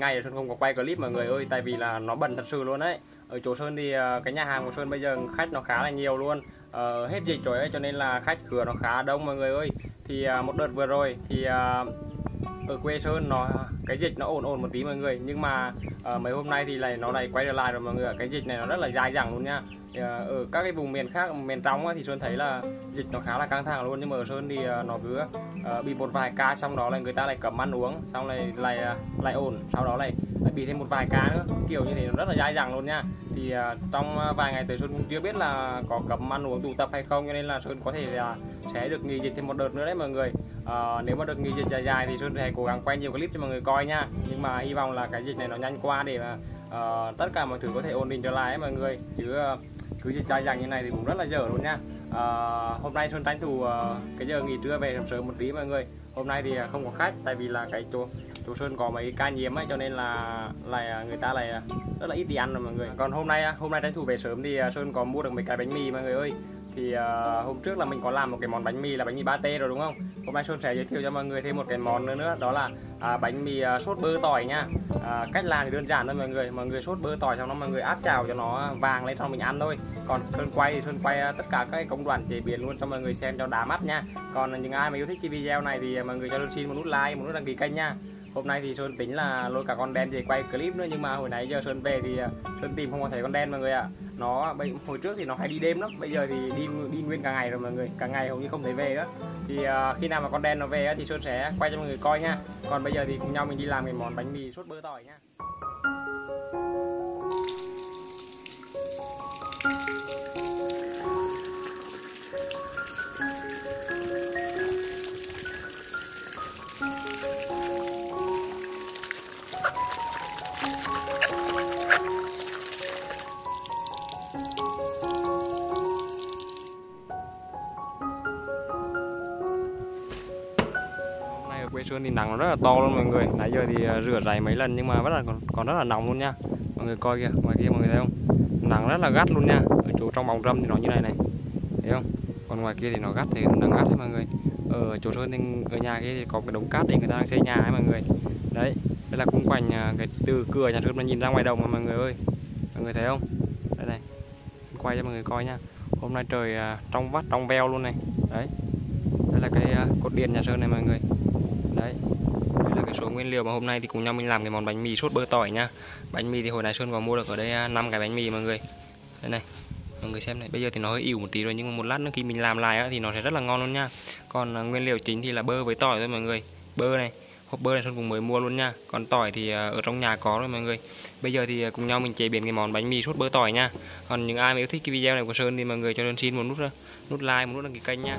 ngày Sơn không có quay clip mọi người ơi tại vì là nó bận thật sự luôn đấy ở chỗ Sơn thì ờ, cái nhà hàng của Sơn bây giờ khách nó khá là nhiều luôn. Ờ, hết dịch rồi ấy cho nên là khách cửa nó khá đông mọi người ơi. Thì ờ, một đợt vừa rồi thì ờ, ở quê Sơn nó cái dịch nó ổn ổn một tí mọi người. Nhưng mà mấy hôm nay thì lại nó lại quay trở lại rồi mọi người cái dịch này nó rất là dài dẳng luôn nha thì, à, ở các cái vùng miền khác miền trong thì Sơn thấy là dịch nó khá là căng thẳng luôn. Nhưng mà ở Sơn thì à, nó cứ à, bị một vài ca xong đó là người ta lại cấm ăn uống xong lại lại lại ổn sau đó lại, lại bị thêm một vài ca nữa. Kiểu như thế nó rất là dai dẳng luôn nha. Thì trong vài ngày tới Sơn cũng chưa biết là có cấm ăn uống tụ tập hay không cho nên là Sơn có thể là sẽ được nghỉ dịch thêm một đợt nữa đấy mọi người. À, nếu mà được nghỉ dịch dài dài thì Sơn sẽ cố gắng quay nhiều clip cho mọi người coi nha. Nhưng mà hy vọng là cái dịch này nó nhanh qua để mà uh, tất cả mọi thứ có thể ổn định trở lại ấy mọi người. Chứ uh, cứ dịch dài dẳng như này thì cũng rất là dở luôn nha. Uh, hôm nay Sơn tranh thủ uh, cái giờ nghỉ trưa về sớm sớm một tí mọi người. Hôm nay thì không có khách tại vì là cái chỗ chỗ Sơn có mấy ca nhiễm ấy cho nên là lại người ta lại rất là ít đi ăn rồi mọi người. Còn hôm nay hôm nay tranh thủ về sớm thì Sơn có mua được mấy cái bánh mì mọi người ơi thì uh, hôm trước là mình có làm một cái món bánh mì là bánh mì ba tê rồi đúng không? Hôm nay Sơn sẽ giới thiệu cho mọi người thêm một cái món nữa nữa đó là à, bánh mì à, sốt bơ tỏi nha. À, cách làm thì đơn giản thôi mọi người. Mọi người sốt bơ tỏi xong nó mọi người áp chảo cho nó vàng lên xong mình ăn thôi. Còn Sơn quay thì Sơn quay à, tất cả các công đoạn chế biến luôn cho mọi người xem cho đá mắt nha. Còn những ai mà yêu thích cái video này thì mọi người cho Sơn xin một nút like một nút đăng ký kênh nha hôm nay thì Sơn tính là lôi cả con đen về quay clip nữa nhưng mà hồi nãy giờ Sơn về thì à, Sơn tìm không có thấy con đen mọi người ạ. Nó bây- hồi trước thì nó hay đi đêm lắm bây giờ thì đi đi nguyên cả ngày rồi mọi người cả ngày hầu như không thấy về nữa. Thì uh, khi nào mà con đen nó về thì Sơn sẽ quay cho mọi người coi nha. Còn bây giờ thì cùng nhau mình đi làm cái món bánh mì sốt bơ tỏi nha. Hôm Sơn thì nắng nó rất là to luôn mọi người. Nãy giờ thì à, rửa ráy mấy lần nhưng mà vẫn là còn, còn rất là nóng luôn nha. Mọi người coi kìa ngoài kia mọi người thấy không? Nắng rất là gắt luôn nha. Ở chỗ trong bóng râm thì nó như này này. Thấy không? Còn ngoài kia thì nó gắt thì nắng gắt đấy mọi người. Ở chỗ Sơn thì ở nhà kia thì có cái đống cát thì người ta đang xây nhà ấy mọi người. Đấy đây là khung cảnh à, cái từ cửa nhà Sơn mà nhìn ra ngoài đồng mà mọi người ơi. Mọi người thấy không? Đây này quay cho mọi người coi nha. Hôm nay trời à, trong vắt trong veo luôn này. Đấy đây là cái cột điện nhà Sơn này mọi người đấy. Đây là cái số nguyên liệu mà hôm nay thì cùng nhau mình làm cái món bánh mì sốt bơ tỏi nha. Bánh mì thì hồi nãy Sơn có mua được ở đây à, năm cái bánh mì mọi người. Đây này mọi người xem này. Bây giờ thì nó hơi ỉu một tí rồi nhưng mà một lát nữa khi mình làm lại á, thì nó sẽ rất là ngon luôn nha. Còn à, nguyên liệu chính thì là bơ với tỏi thôi mọi người. Bơ này hộp bơ này Sơn cũng mới mua luôn nha. Còn tỏi thì à, ở trong nhà có rồi mọi người. Bây giờ thì cùng nhau mình chế biến cái món bánh mì sốt bơ tỏi nha. Còn những ai mà yêu thích cái video này của Sơn thì mọi người cho Sơn xin một nút nút like một nút đăng ký kênh nha.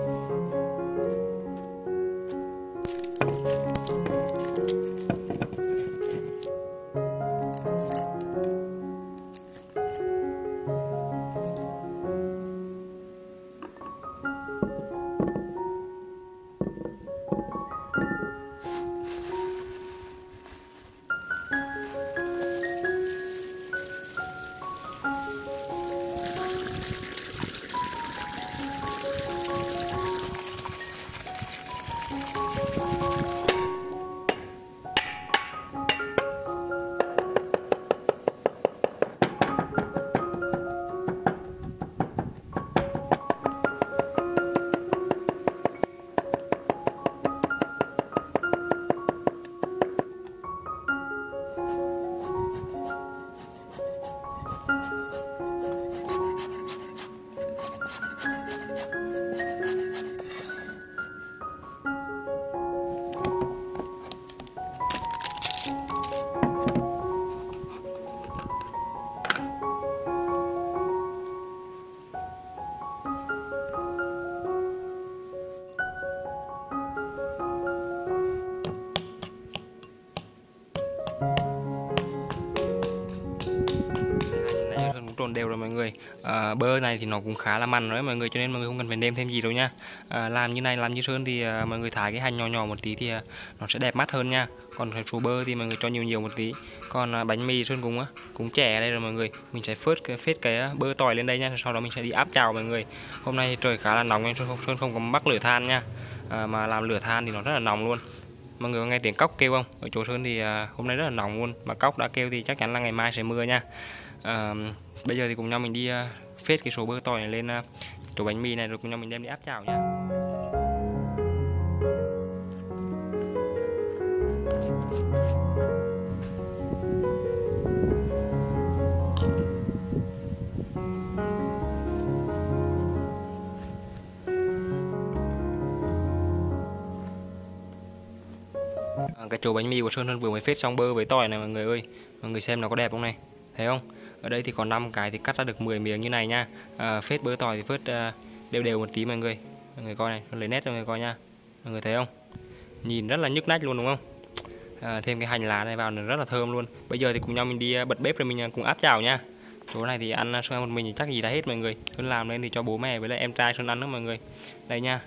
đều rồi mọi người. À, bơ này thì nó cũng khá là mặn rồi mọi người cho nên mọi người không cần phải nêm thêm gì đâu nha. À, làm như này làm như sơn thì à, mọi người thả cái hành nhỏ nhỏ một tí thì à, nó sẽ đẹp mắt hơn nha. Còn số bơ thì mọi người cho nhiều nhiều một tí. Còn à, bánh mì sơn cũng á cũng trẻ đây rồi mọi người. Mình sẽ phớt cái phết cái bơ tỏi lên đây nha sau đó mình sẽ đi áp chảo mọi người. Hôm nay trời khá là nóng nên sơn không sơn không có bắt lửa than nha. À, mà làm lửa than thì nó rất là nóng luôn. Mọi người có nghe tiếng cốc kêu không? Ở chỗ sơn thì à, hôm nay rất là nóng luôn. Mà cốc đã kêu thì chắc chắn là ngày mai sẽ mưa nha à, bây giờ thì cùng nhau mình đi uh, phết cái số bơ tỏi này lên à, uh, chỗ bánh mì này rồi cùng nhau mình đem đi áp chảo nha à, cái chỗ bánh mì của Sơn Hơn vừa mới phết xong bơ với tỏi này mọi người ơi. Mọi người xem nó có đẹp không này thấy không? Ở đây thì còn 5 cái thì cắt ra được 10 miếng như này nha. À, phết bơ tỏi thì phết à, đều đều một tí mọi người. Mọi người coi này lấy nét cho mọi người coi nha. Mọi người thấy không? Nhìn rất là nhức nách luôn đúng không? À, thêm cái hành lá này vào rất là thơm luôn. Bây giờ thì cùng nhau mình đi à, bật bếp rồi mình à, cùng áp chảo nha. Chỗ này thì ăn à, sơn một mình thì chắc gì đã hết mọi người. Sơn làm lên thì cho bố mẹ với lại em trai sơn ăn đó mọi người. Đây nha.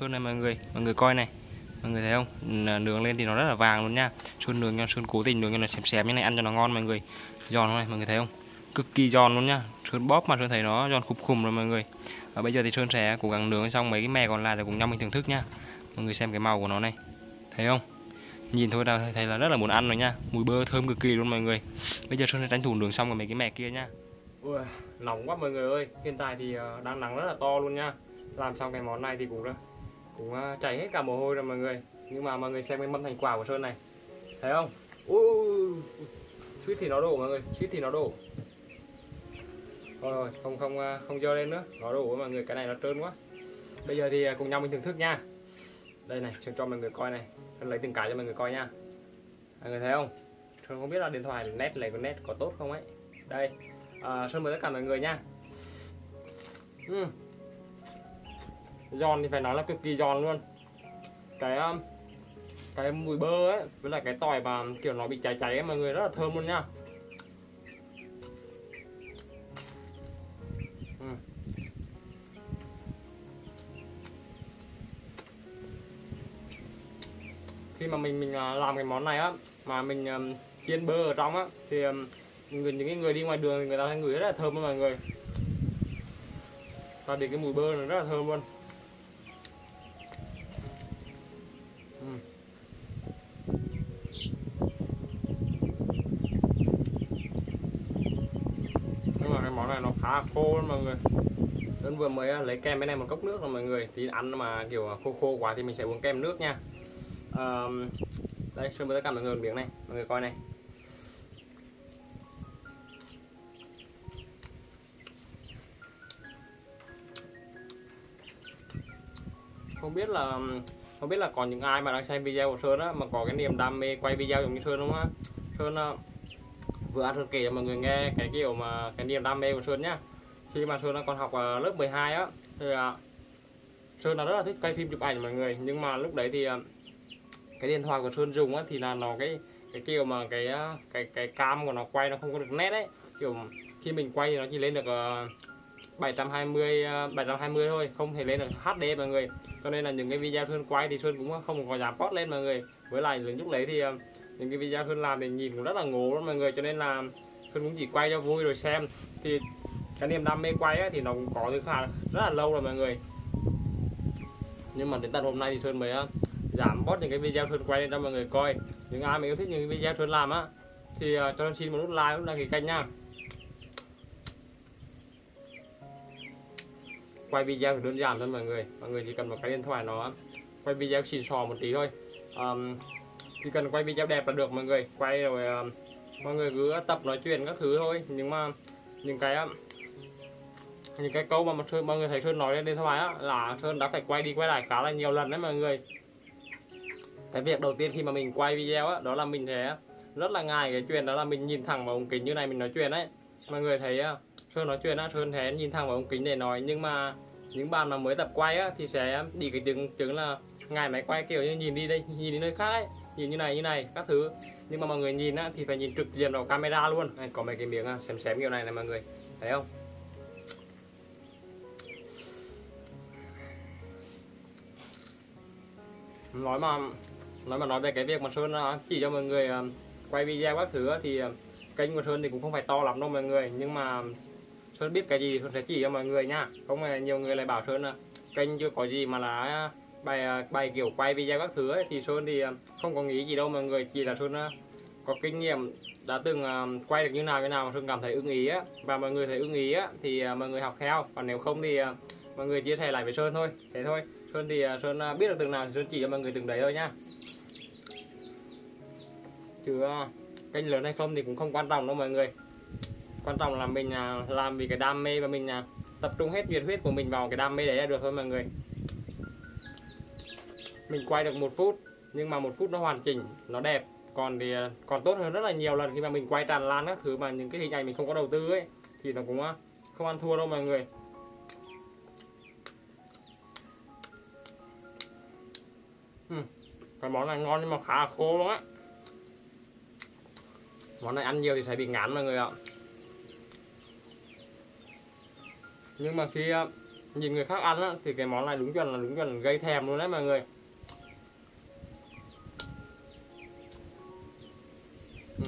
Sơn này mọi người mọi người coi này. Mọi người thấy không? Nướng lên thì nó rất là vàng luôn nha. Sơn nướng cho sơn cố tình nướng cho nó xém xém như này ăn cho nó ngon mọi người. Giòn này mọi người thấy không? Cực kỳ giòn luôn nha. Sơn bóp mà sơn thấy nó giòn khục khùng rồi mọi người. Và bây giờ thì sơn sẽ cố gắng nướng xong mấy cái mè còn lại để cùng nhau mình thưởng thức nha. Mọi người xem cái màu của nó này. Thấy không? Nhìn thôi là thấy là rất là muốn ăn rồi nha. Mùi bơ thơm cực kỳ luôn mọi người. Bây giờ sơn sẽ tranh thủ nướng xong rồi mấy cái mè kia nha. Ui, nóng quá mọi người ơi. Hiện tại thì ờ, đang nắng rất là to luôn nha. Làm xong cái món này thì cũng cũng à, chảy hết cả mồ hôi rồi mọi người. Nhưng mà mọi người xem cái mâm thành quả của sơn này. Thấy không? Ui suýt thì nó đổ mọi người suýt thì nó đổ. Rồi, rồi không không à, không dơ lên nữa. Nó đổ mọi người cái này nó trơn quá. Bây giờ thì à, cùng nhau mình thưởng thức nha. Đây này sơn cho mọi người coi này. Sơn lấy từng cái cho mọi người coi nha. Mọi người thấy không? Sơn không biết là điện thoại nét này có nét có tốt không ấy. Đây à, sơn mời tất cả mọi người nha. Uhm giòn thì phải nói là cực kỳ giòn luôn. Cái um, cái mùi bơ ấy với lại cái tỏi mà kiểu nó bị cháy cháy ấy, mọi người rất là thơm luôn nha. Ừ. khi mà mình mình à, làm cái món này á mà mình um, chiên bơ ở trong á thì um, người những cái người đi ngoài đường thì người ta sẽ ngửi rất là thơm luôn mọi người. Và để cái mùi bơ nó rất là thơm luôn. Nếu mà cái món này nó khá khô lắm mọi người. Đơn vừa mới à, lấy kem bên này một cốc nước rồi mọi người. Thì ăn mà kiểu à, khô khô quá thì mình sẽ uống kem nước nha. À, Đây, xin mời tất cả mọi người miếng này. Mọi người coi này. Không biết là không biết là còn những ai mà đang xem video của Sơn á mà có cái niềm đam mê quay video giống như Sơn không á Sơn ờ, vừa ăn Sơn kể cho mọi người nghe cái kiểu mà cái niềm đam mê của Sơn nhá. Khi mà Sơn còn học ở lớp 12 á thì uh, Sơn là rất là thích quay phim chụp ảnh mọi người. Nhưng mà lúc đấy thì uh, cái điện thoại của Sơn dùng á thì là nó cái cái kiểu mà cái cái cái cam của nó quay nó không có được nét đấy kiểu khi mình quay thì nó chỉ lên được uh, 720 720 ờ, thôi không thể lên được HD mọi người. Cho nên là những cái video Sơn quay thì Sơn cũng không có dám post lên mọi người. Với lại lúc đấy thì ờ, những cái video Sơn làm thì nhìn cũng rất là ngố đó mọi người cho nên là Sơn cũng chỉ quay cho vui rồi xem. Thì cái niềm đam mê quay ấy, thì nó cũng có từ khá rất là lâu rồi mọi người. Nhưng mà đến tận hôm nay thì Sơn mới ờ, giảm bớt những cái video Sơn quay lên cho mọi người coi. Những ai mà yêu thích những video Sơn làm á thì cho Sơn xin một nút like nút đăng ký kênh nha. Quay video thì đơn giản thôi mọi người. Mọi người chỉ cần một cái điện thoại nó quay video xịn sò một tí thôi. Um, chỉ cần quay video đẹp là được mọi người. Quay rồi um, mọi người cứ tập nói chuyện các thứ thôi. Nhưng mà những cái những cái câu mà một sơn mọi người thấy sơn nói lên điện thoại á là sơn đã phải quay đi quay lại khá là nhiều lần đấy mọi người. Cái việc đầu tiên khi mà mình quay video á đó là mình sẽ rất là ngại cái chuyện đó là mình nhìn thẳng vào ống kính như này mình nói chuyện đấy mọi người thấy sơn nói chuyện á sơn sẽ nhìn thẳng vào ống kính để nói. Nhưng mà những bạn mà mới tập quay á thì sẽ bị cái chứng chứng là ngài máy quay kiểu như nhìn đi đây nhìn đi nơi khác ấy. Nhìn như này như này các thứ. Nhưng mà mọi người nhìn á thì phải nhìn trực diện vào camera luôn. Này, có mấy cái miếng à, xém xém kiểu này này mọi người. Thấy không? Nói mà nói mà nói về cái việc mà sơn à, chỉ cho mọi người à, quay video các thứ thì kênh của sơn thì cũng không phải to lắm đâu mọi người. Nhưng mà sơn biết cái gì sơn sẽ chỉ cho mọi người nha. Không là nhiều người lại bảo sơn là kênh chưa có gì mà là à, bài à, bài kiểu quay video các thứ ấy, thì sơn thì à, không có nghĩ gì đâu mọi người. Chỉ là sơn có kinh nghiệm đã từng quay được như nào như nào mà sơn cảm thấy ưng ý á. Và mọi người thấy ưng ý á thì mọi người học theo. Còn nếu không thì mọi người chia sẻ lại với sơn thôi. Thế thôi. Sơn thì sơn biết được từng nào thì sơn chỉ cho mọi người từng đấy thôi nha. Chứ kênh lớn hay không thì cũng không quan trọng đâu mọi người quan trọng là mình à, làm vì cái đam mê và mình à, tập trung hết nhiệt huyết của mình vào cái đam mê đấy là được thôi mọi người. Mình quay được một phút nhưng mà một phút nó hoàn chỉnh nó đẹp. Còn thì à, còn tốt hơn rất là nhiều lần khi mà mình quay tràn lan các thứ mà những cái hình ảnh mình không có đầu tư ấy thì nó cũng không ăn thua đâu mọi người. Uhm, cái món này ngon nhưng mà khá là khô luôn á. Món này ăn nhiều thì sẽ bị ngán mọi người ạ. Nhưng mà khi à, nhìn người khác ăn á, thì cái món này đúng chuẩn là đúng chuẩn gây thèm luôn đấy mọi người. Ừ.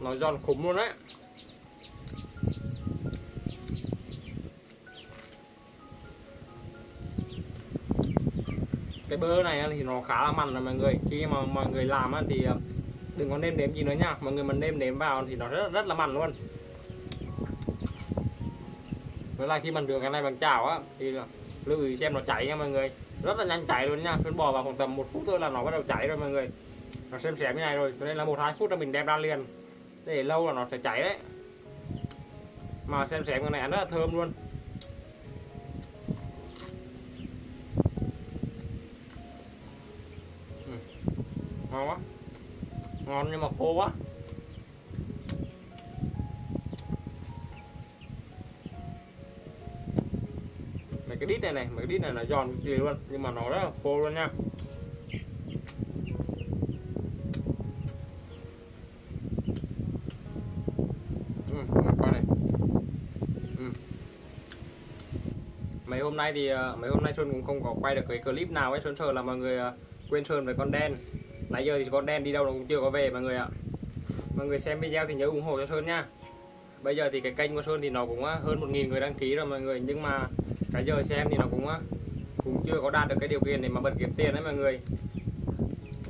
Nó giòn khủng luôn đấy. Bơ này thì nó khá là mặn rồi mọi người. Khi mà mọi người làm thì ờ, đừng có nêm nếm gì nữa nha. Mọi người mà nêm nếm vào thì nó rất rất là mặn luôn. Với lại khi mình rửa cái này bằng chảo á, thì lưu ý xem nó cháy nha mọi người. Rất là nhanh cháy luôn nha. Sơn bỏ vào khoảng tầm một phút thôi là nó bắt đầu cháy rồi mọi người. Nó xem xém như này rồi. Cho nên là một, hai phút là mình đem ra liền. Để lâu là nó sẽ cháy đấy. Mà xem xém cái này ăn rất là thơm luôn. Ngon quá. Ngon nhưng mà khô quá. Mấy cái đít này này, mấy cái đít này là giòn gì luôn, nhưng mà nó rất là khô luôn nha. Ừ, ừ. Mấy hôm nay thì ờ, mấy hôm nay sơn cũng không có quay được cái clip nào ấy. Sơn sợ là mọi người ờ, quên sơn với con đen nãy giờ thì con đen đi đâu nó cũng chưa có về mọi người ạ. Mọi người xem video thì nhớ ủng hộ cho sơn nha. Bây giờ thì cái kênh của sơn thì nó cũng ờ, hơn một nghìn người đăng ký rồi mọi người. Nhưng mà cái giờ xem thì nó cũng ờ, cũng chưa có đạt được cái điều kiện để mà bật kiếm tiền đấy mọi người.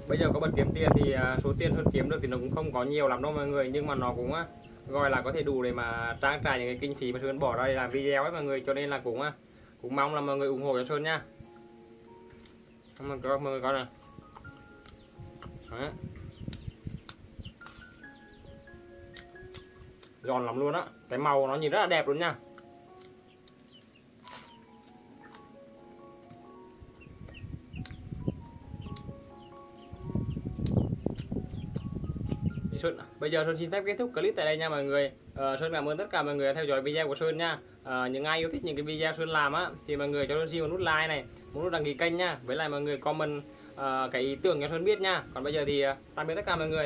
Bây giờ có bật kiếm tiền thì ờ, số tiền hơn kiếm được thì nó cũng không có nhiều lắm đâu mọi người. Nhưng mà nó cũng gọi là có thể đủ để mà trang trải những cái kinh phí mà Sơn bỏ ra để làm video ấy mọi người. Cho nên là cũng cũng mong là mọi người ủng hộ cho Sơn nha. Mọi người, mọi người coi này Đấy. giòn lắm luôn á. Cái màu nó nhìn rất là đẹp luôn nha. Sơn à? bây giờ Sơn xin phép kết thúc clip tại đây nha mọi người. À, Sơn cảm ơn tất cả mọi người đã theo dõi video của Sơn nha. À, những ai yêu thích những cái video Sơn làm á thì mọi người cho Sơn xin một nút like này một nút đăng ký kênh nha. Với lại mọi người comment uh, cái ý tưởng cho Sơn biết nha. Còn bây giờ thì uh, tạm biệt tất cả mọi người.